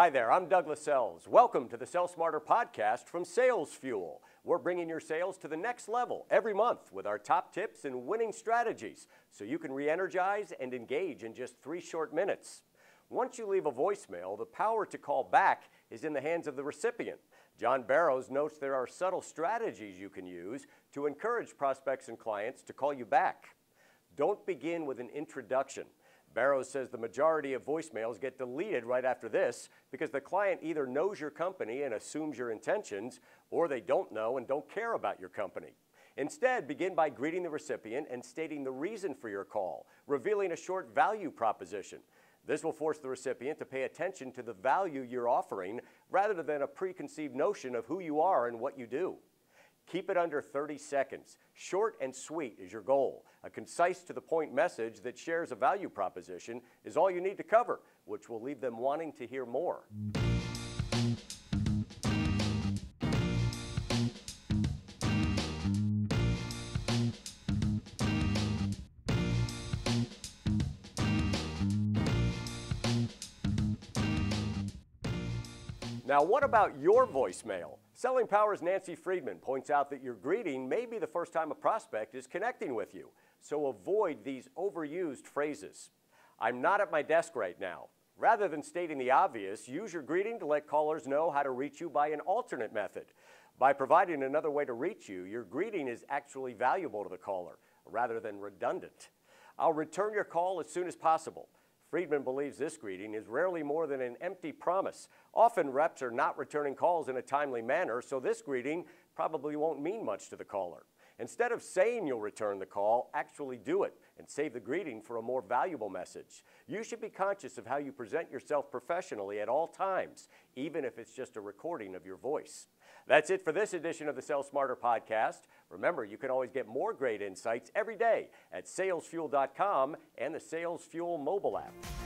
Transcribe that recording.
Hi there, I'm Douglas Sells. Welcome to the Sell Smarter podcast from SalesFuel. We're bringing your sales to the next level every month with our top tips and winning strategies so you can re energize and engage in just three short minutes. Once you leave a voicemail, the power to call back is in the hands of the recipient. John Barrows notes there are subtle strategies you can use to encourage prospects and clients to call you back. Don't begin with an introduction. Barrows says the majority of voicemails get deleted right after this because the client either knows your company and assumes your intentions, or they don't know and don't care about your company. Instead, begin by greeting the recipient and stating the reason for your call, revealing a short value proposition. This will force the recipient to pay attention to the value you're offering rather than a preconceived notion of who you are and what you do. Keep it under 30 seconds. Short and sweet is your goal. A concise to the point message that shares a value proposition is all you need to cover, which will leave them wanting to hear more. Now, what about your voicemail? Selling Power's Nancy Friedman points out that your greeting may be the first time a prospect is connecting with you, so avoid these overused phrases. I'm not at my desk right now. Rather than stating the obvious, use your greeting to let callers know how to reach you by an alternate method. By providing another way to reach you, your greeting is actually valuable to the caller rather than redundant. I'll return your call as soon as possible. Friedman believes this greeting is rarely more than an empty promise. Often reps are not returning calls in a timely manner, so this greeting probably won't mean much to the caller. Instead of saying you'll return the call, actually do it and save the greeting for a more valuable message. You should be conscious of how you present yourself professionally at all times, even if it's just a recording of your voice. That's it for this edition of the Sell Smarter podcast. Remember, you can always get more great insights every day at salesfuel.com and the SalesFuel mobile app.